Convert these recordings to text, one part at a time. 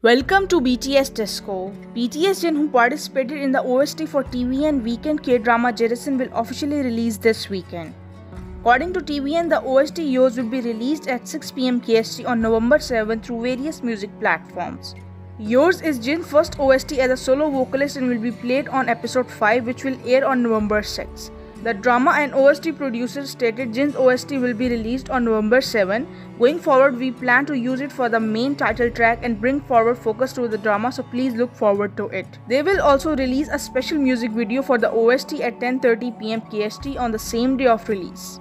Welcome to BTS Disco. BTS Jin, who participated in the OST for TVN weekend K-drama Jirisan will officially release this weekend. According to TVN, the OST Yours will be released at 6 pm KST on November 7 through various music platforms. Yours is Jin's first OST as a solo vocalist and will be played on episode 5 which will air on November 6. The drama and OST producer stated Jin's OST will be released on November 7. Going forward, we plan to use it for the main title track and bring forward focus to the drama, so please look forward to it. They will also release a special music video for the OST at 10:30 pm KST on the same day of release.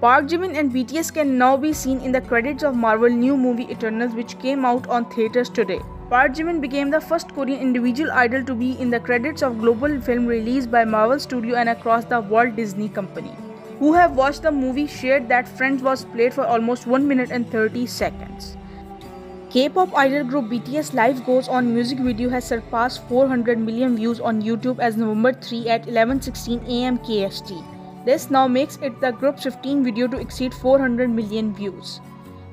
Park Jimin and BTS can now be seen in the credits of Marvel new movie Eternals which came out on theaters today. Park Jimin became the first Korean individual idol to be in the credits of global film released by Marvel Studio and across the Walt Disney Company. Who have watched the movie shared that Friends was played for almost 1 minute and 30 seconds. K-pop idol group BTS Life Goes On music video has surpassed 400 million views on YouTube as November 3 at 11:16 am KST. This now makes it the group's 15th video to exceed 400 million views.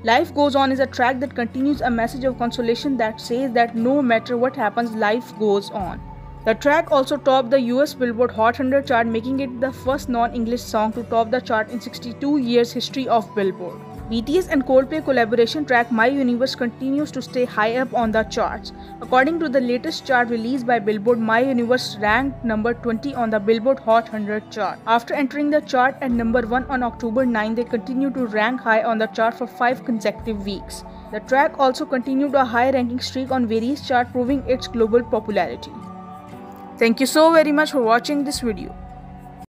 Life Goes On is a track that continues a message of consolation that says that no matter what happens, life goes on. The track also topped the US Billboard Hot 100 chart, making it the first non English song to top the chart in 62 years' history of Billboard. BTS and Coldplay collaboration track My Universe continues to stay high up on the charts. According to the latest chart released by Billboard, My Universe ranked number 20 on the Billboard Hot 100 chart. After entering the chart at number 1 on October 9, they continue to rank high on the chart for 5 consecutive weeks. The track also continued a high ranking streak on various charts, proving its global popularity. Thank you so very much for watching this video.